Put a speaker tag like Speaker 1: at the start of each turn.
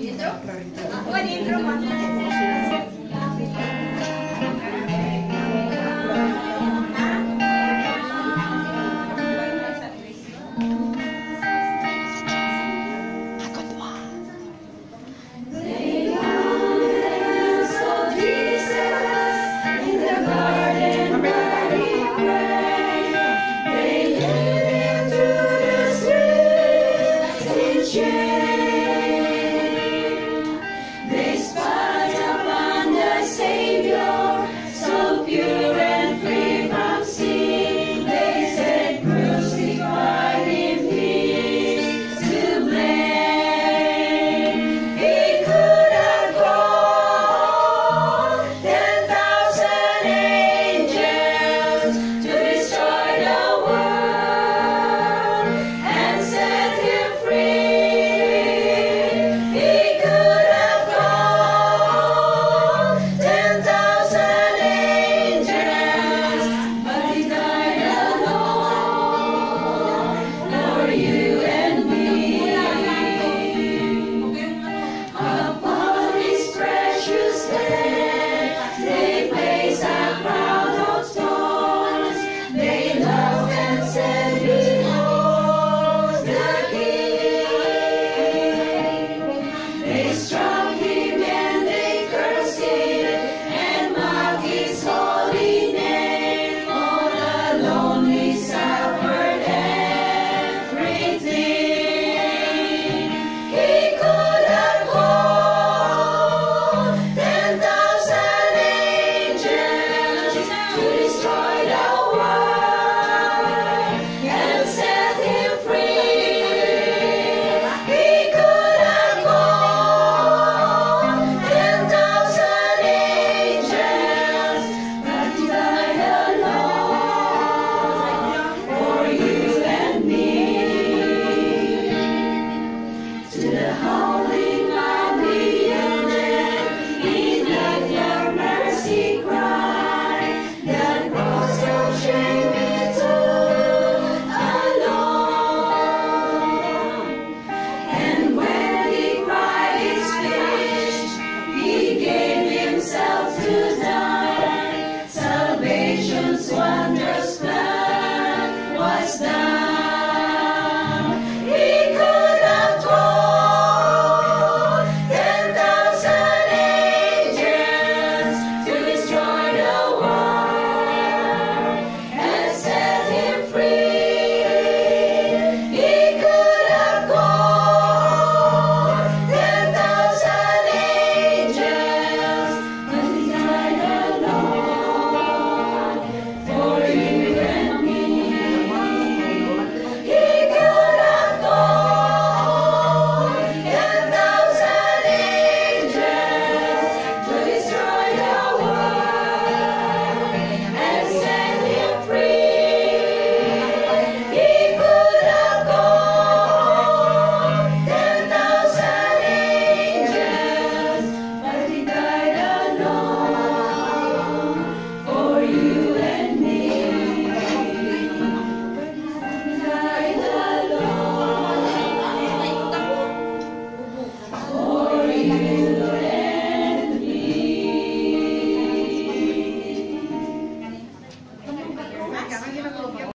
Speaker 1: Intro? Ako, intro. secret.